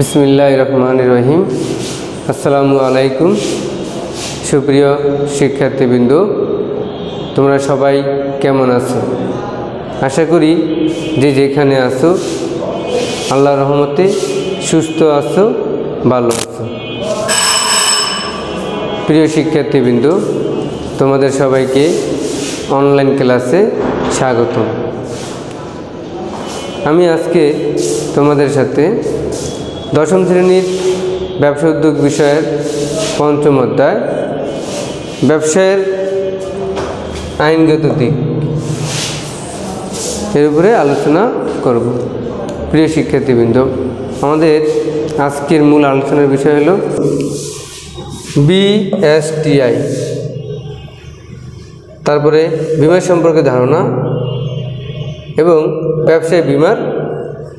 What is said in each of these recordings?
বিসমিল্লাহ রহমান রহিম। আসসালামু আলাইকুম। সুপ্রিয় শিক্ষার্থীবৃন্দ, তোমরা সবাই কেমন আছো? আশা করি যে যেখানে আছো আল্লাহ রহমতে সুস্থ আছো, ভালো আছো। প্রিয় শিক্ষার্থীবৃন্দ, তোমাদের সবাইকে অনলাইন ক্লাসে স্বাগতম। আমি আজকে তোমাদের সাথে দশম শ্রেণির ব্যবসা উদ্যোগ বিষয়ের পঞ্চম অধ্যায়। ব্যবসায়ের আইনগত দিক। এর উপরে আলোচনা করব। প্রিয় শিক্ষার্থীবৃন্দ, আমাদের আজকের মূল আলোচনার বিষয় হলো বিএসটিআই তারপরে বিমা সম্পর্কে ধারণা এবং ব্যবসায় বিমার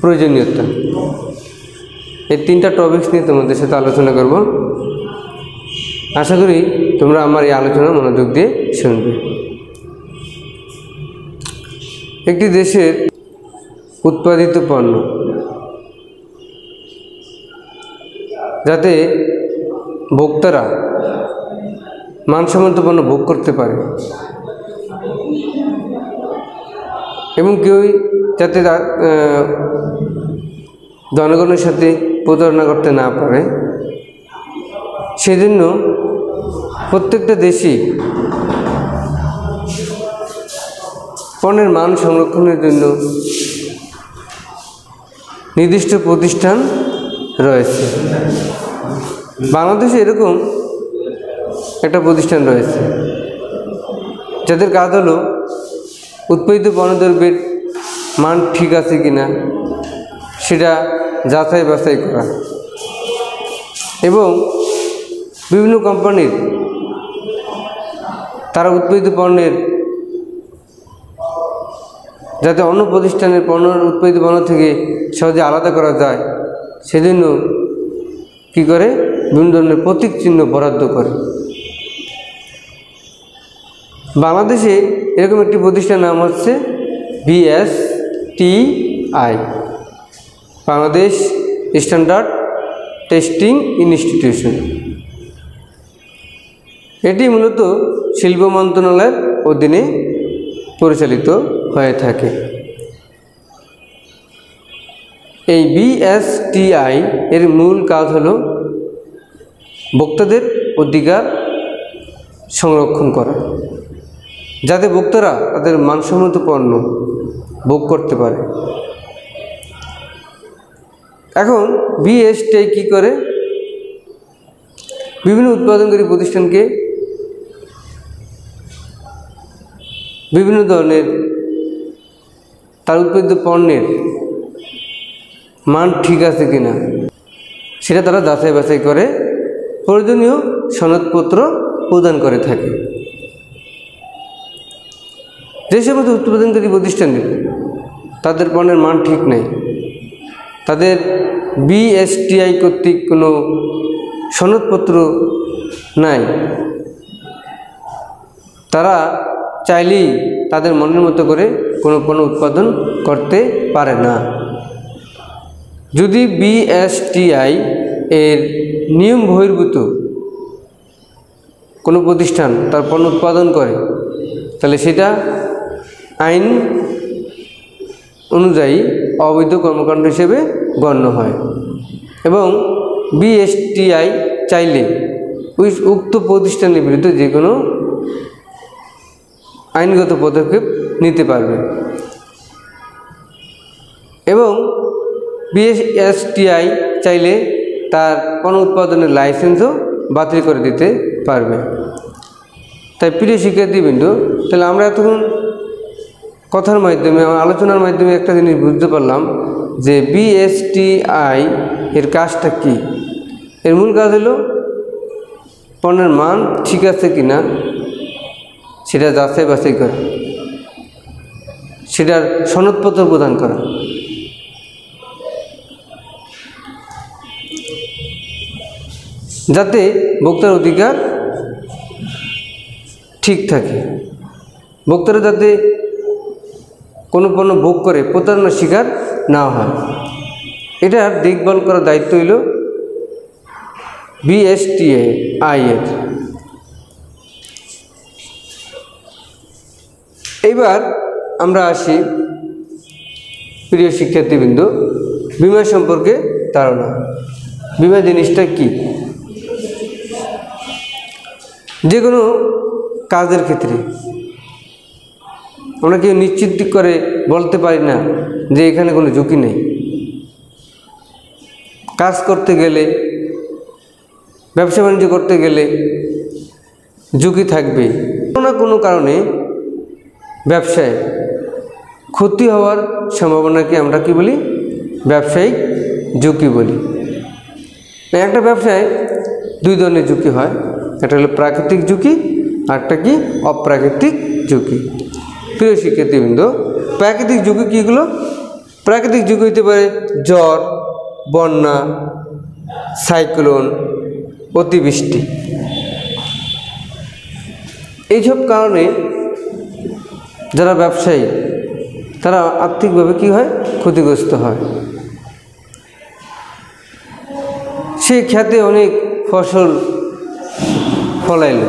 প্রয়োজনীয়তা। এই তিনটা টপিক্স নিয়ে তোমাদের সাথে আলোচনা করব। আশা করি তোমরা আমার এই আলোচনা মনোযোগ দিয়ে শুনবে। একটি দেশের উৎপাদিত পণ্য, যাতে ভোক্তারা মানসম্মত পণ্য ভোগ করতে পারে এবং কেউই যাতে জনগণের সাথে প্রতারণা করতে না পারে। সেজন্য প্রত্যেকটা দেশই পণ্যের মান সংরক্ষণের জন্য নির্দিষ্ট প্রতিষ্ঠান রয়েছে। বাংলাদেশে এরকম একটা প্রতিষ্ঠান রয়েছে, যাদের কাজ হলো উৎপাদিত পণ্যদ্রব্যের মান ঠিক আছে কিনা, সেটা যাচাই বাছাই করা। এবং বিভিন্ন কোম্পানির তারা উৎপাদিত পণ্যের যাতে অন্য প্রতিষ্ঠানের পণ্য উৎপাদিত পণ্য থেকে সহজে আলাদা করা যায়, সেজন্য কি করে? বিভিন্ন ধরনের প্রতীক চিহ্ন বরাদ্দ করে। বাংলাদেশে এরকম একটি প্রতিষ্ঠান নাম হচ্ছে BS T I Bangladesh standard testing institution. এটি মূলত শিল্প মন্ত্রণালয়ের অধীনে পরিচালিত হয়ে থাকে। এই বিএসটিআই এর মূল কাজ হল ভোক্তাদের অধিকার সংরক্ষণ করা, যাতে ভোক্তারা তাদের মানসম্মত পণ্য ভোগ করতে পারে। এখন বিএসটিআই কী করে? বিভিন্ন উৎপাদনকারী প্রতিষ্ঠানকে বিভিন্ন ধরনের তার উৎপাদিত পণ্যের মান ঠিক আছে কিনা, সেটা তারা যাচাই বাছাই করে, প্রয়োজনীয় সনদপত্র প্রদান করে থাকে। যে সমস্ত উৎপাদনকারী প্রতিষ্ঠানের তাদের পণ্যের মান ঠিক নেই। তাদের বিএসটিআই কর্তৃক কোনো সনদপত্র নাই। তারা চাইলেই তাদের মনের মতো করে কোনো পণ্য উৎপাদন করতে পারে না। যদি বিএসটিআই এর নিয়ম বহির্ভূত কোনো প্রতিষ্ঠান তার পণ্য উৎপাদন করে, তাহলে সেটা আইন অনুযায়ী অবৈধ কর্মকাণ্ড হিসেবে গণ্য হয়। এবং বিএসটিআই চাইলে উক্ত প্রতিষ্ঠানের বিরুদ্ধে যে কোনো আইনগত পদক্ষেপ নিতে পারবে। এবং বিএসটিআই চাইলে তার পণ্য উৎপাদনের লাইসেন্সও বাতিল করে দিতে পারবে। তাই প্রিয় শিক্ষার্থীবৃন্দ, তাহলে আমরা এতক্ষণ কথার মাধ্যমে, আমার আলোচনার মাধ্যমে একটা জিনিস বুঝতে পারলাম যে বিএসটিআই এর কাজটা কি। এর মূল কাজ হলো পণ্যের মান ঠিক আছে কি না সেটা যাচাই বাছাই করা, সেটার সনদপত্র প্রদান করা। যাতে ভোক্তার অধিকার ঠিক থাকে। ভোক্তারা যাতে কোনো পণ্য ভোগ করে প্রতারণার শিকার না হয়। এটার দেখভাল করার দায়িত্ব হইল বিএসটিএ আই এর এইবার আমরা আসি প্রিয় শিক্ষার্থীবৃন্দ, বিমা সম্পর্কে ধারণা। বিমা জিনিসটা কি? যে কোনো কাজের ক্ষেত্রে আমরা কেউ নিশ্চিত করে বলতে পারি না যে এখানে কোনো ঝুঁকি নেই। কাজ করতে গেলে, ব্যবসা বাণিজ্য করতে গেলে ঝুঁকি থাকবে। কোনো না কোনো কারণে ব্যবসায় ক্ষতি হওয়ার সম্ভাবনাকে আমরা কি বলি? ব্যবসায়িক ঝুঁকি বলি। একটা ব্যবসায় দুই ধরনের ঝুঁকি হয়। একটা হলো প্রাকৃতিক ঝুঁকি আর একটা কি? অপ্রাকৃতিক ঝুঁকি। প্রিয় শিক্ষার্থীবৃন্দ, প্রাকৃতিক ঝুঁকি কীগুলো প্রাকৃতিক ঝুঁকি হতে পারে জ্বর, বন্যা, সাইক্লোন, অতিবৃষ্টি। এইসব কারণে যারা ব্যবসায়ী, তারা আর্থিকভাবে কি হয়? ক্ষতিগ্রস্ত হয়। সেই খ্যাতে অনেক ফসল ফলাইল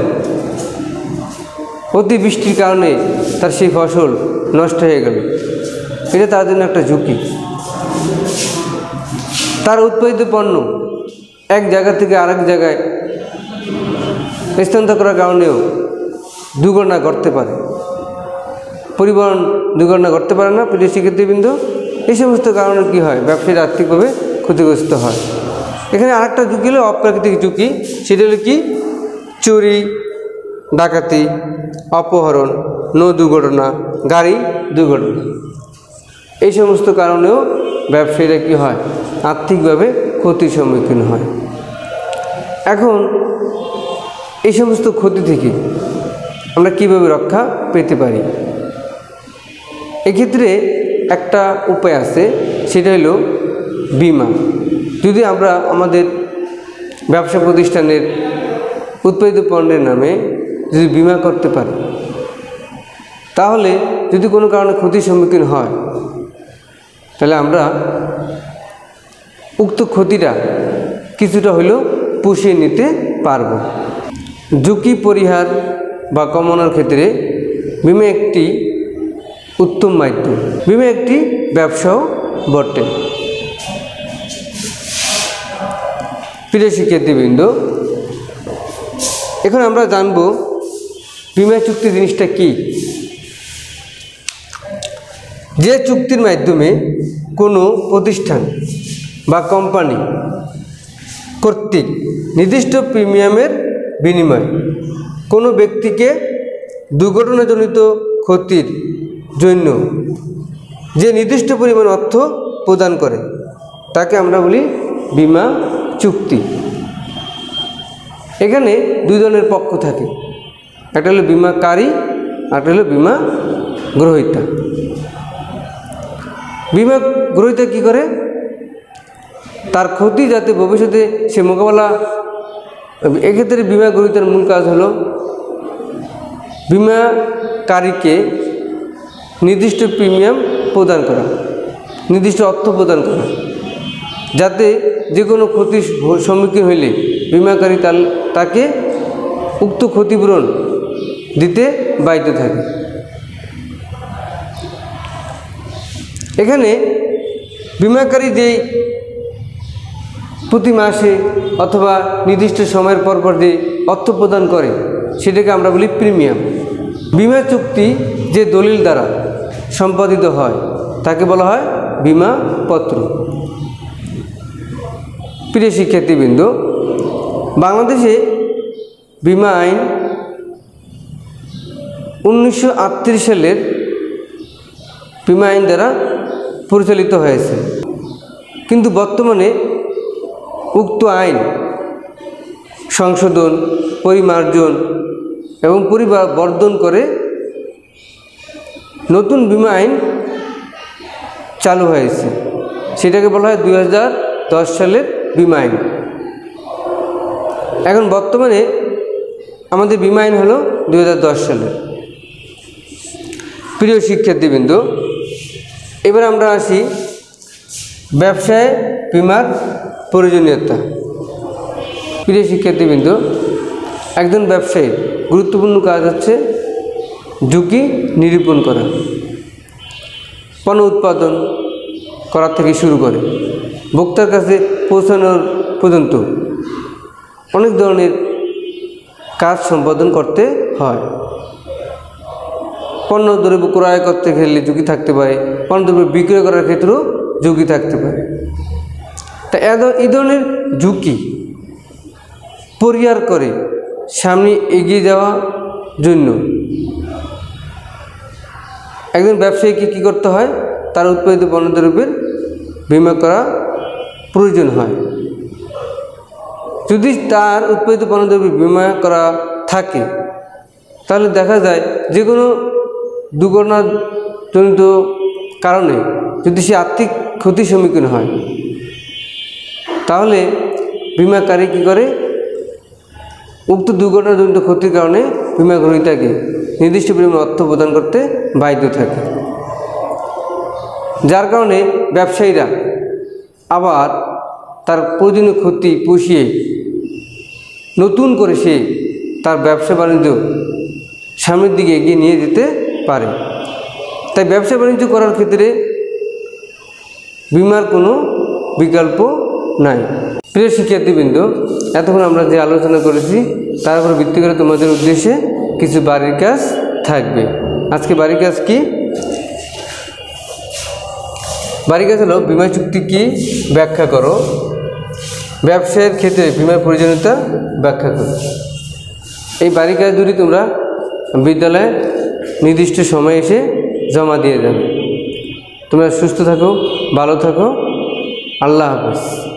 অতিবৃষ্টির কারণে তার সেই ফসল নষ্ট হয়ে গেল। এটা তার জন্য একটা ঝুঁকি। তার উৎপাদিত পণ্য এক জায়গা থেকে আরেক জায়গায় স্থানান্তর করার কারণেও দুর্ঘটনা ঘটতে পারে। পরিবহন দুর্ঘটনা ঘটতে পারে না প্রিয় শিক্ষার্থীবৃন্দ। এই সমস্ত কারণে কী হয়? ব্যবসায়ীর আর্থিকভাবে ক্ষতিগ্রস্ত হয়। এখানে আরেকটা ঝুঁকি হলো অপ্রাকৃতিক ঝুঁকি। সেটা হলো কি? চুরি ডাকাতি, অপহরণ, নৌ দুর্ঘটনা, গাড়ি দুর্ঘটনা। এই সমস্ত কারণেও ব্যবসায়ীরা কী হয়? আর্থিকভাবে ক্ষতির সম্মুখীন হয়। এখন এই সমস্ত ক্ষতি থেকে আমরা কীভাবে রক্ষা পেতে পারি? এক্ষেত্রে একটা উপায় আছে, সেটা হলো বিমা। যদি আমরা আমাদের ব্যবসা প্রতিষ্ঠানের উৎপাদিত পণ্যের নামে যদি বিমা করতে পারি। তাহলে যদি কোনো কারণে ক্ষতির সম্মুখীন হয়, তাহলে আমরা উক্ত ক্ষতিটা কিছুটা হলেও পুষিয়ে নিতে পারব। ঝুঁকি পরিহার বা কমানোর ক্ষেত্রে বিমা একটি উত্তম মাধ্যম। বিমা একটি ব্যবসাও বটে। প্রিয় শিক্ষার্থীবৃন্দ, এখন আমরা জানব বিমা চুক্তি জিনিসটা কি? যে চুক্তির মাধ্যমে কোনো প্রতিষ্ঠান বা কোম্পানি কর্তৃক নির্দিষ্ট প্রিমিয়ামের বিনিময় কোনো ব্যক্তিকে দুর্ঘটনাজনিত ক্ষতির জন্য যে নির্দিষ্ট পরিমাণ অর্থ প্রদান করে, তাকে আমরা বলি বিমা চুক্তি। এখানে দুই ধরনের পক্ষ থাকে। একটা হলো বিমাকারী একটা হলো বিমা গ্রহীতা। বিমা গ্রহীতা কী করে? তার ক্ষতি যাতে ভবিষ্যতে সে মোকাবেলা, এক্ষেত্রে বিমা গ্রহীতার মূল কাজ হলো বিমাকারীকে নির্দিষ্ট প্রিমিয়াম প্রদান করা, নির্দিষ্ট অর্থ প্রদান করা। যাতে যে কোনো ক্ষতির সম্মুখীন হইলে বিমাকারী তাকে উক্ত ক্ষতিপূরণ দিতে বাধ্য থাকে। এখানে বিমাকারী যেই প্রতি মাসে অথবা নির্দিষ্ট সময়ের পর পর যে অর্থ প্রদান করে, সেটাকে আমরা বলি প্রিমিয়াম। বিমা চুক্তি যে দলিল দ্বারা সম্পাদিত হয়, তাকে বলা হয় বিমা পত্র। প্রিয় শিক্ষার্থীবৃন্দ, বাংলাদেশে বিমা আইন উনিশশো আটত্রিশ সালের বিমা আইন দ্বারা পরিচালিত হয়েছে। কিন্তু বর্তমানে উক্ত আইন সংশোধন, পরিমার্জন এবং পরিবার পরিবর্ধন করে নতুন বিমা আইন চালু হয়েছে। সেটাকে বলা হয় দু হাজার দশ সালের বিমা আইন। এখন বর্তমানে আমাদের বিমা আইন হলো দু হাজার দশ সালের। প্রিয় শিক্ষার্থীবৃন্দ, এবার আমরা আসি ব্যবসায় বিমার প্রয়োজনীয়তা। প্রিয় শিক্ষার্থীবৃন্দ, একজন ব্যবসায়ীর গুরুত্বপূর্ণ কাজ হচ্ছে ঝুঁকি নিরূপণ করা। পণ্য উৎপাদন করার থেকে শুরু করে, ভোক্তার কাছে পৌঁছানোর পর্যন্ত অনেক ধরনের কাজ সম্পাদন করতে হয়। পণ্য দ্রব্য ক্রয় করতে গেলে ঝুঁকি থাকতে পারে, পণ্য দ্রব্য বিক্রয় করার ক্ষেত্রেও ঝুঁকি থাকতে পারে। তা এই ধরনের ঝুঁকি পরিহার করে সামনে এগিয়ে যাওয়ার জন্য একজন ব্যবসায়ীকে কী করতে হয়? তার উৎপাদিত পণ্যদ্রব্যের বিমা করা প্রয়োজন হয়। যদি তার উৎপাদিত পণ্যদ্রব্য বিমা করা থাকে, তাহলে দেখা যায় যে কোনো দুর্ঘটনাজনিত কারণে যদি সে আর্থিক ক্ষতির সম্মুখীন হয়, তাহলে বিমাকারী কী করে? উক্ত দুর্ঘটনাজনিত ক্ষতির কারণে বিমা গ্রহীতাকে নির্দিষ্ট পরিমাণ অর্থ প্রদান করতে বাধ্য থাকে। যার কারণে ব্যবসায়ীরা আবার তার প্রয়োজনীয় ক্ষতি পুষিয়ে নতুন করে সে তার ব্যবসা বাণিজ্য সামনের দিকে এগিয়ে নিয়ে যেতে পারে। তাই ব্যবসা বাণিজ্য করার ক্ষেত্রে বিমার কোনো বিকল্প নাই। প্রিয় শিক্ষার্থীবৃন্দ, এতক্ষণ আমরা যে আলোচনা করেছি, তার উপর ভিত্তি করে তোমাদের উদ্দেশ্যে কিছু বাড়ির কাজ থাকবে। আজকে বাড়ির কাজ কি? বাড়ির কাজ হলো বিমা চুক্তি কি ব্যাখ্যা করো। ব্যবসায়ের ক্ষেত্রে বিমার প্রয়োজনীয়তা ব্যাখ্যা করো। এই বাড়ির কাজ দুটি তোমরা বিদ্যালয়ে নির্দিষ্ট সময়ে এসে জমা দিয়ে যাবে তোমরা সুস্থ থাকো ভালো থাকো। আল্লাহ হাফেজ।